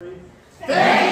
Thank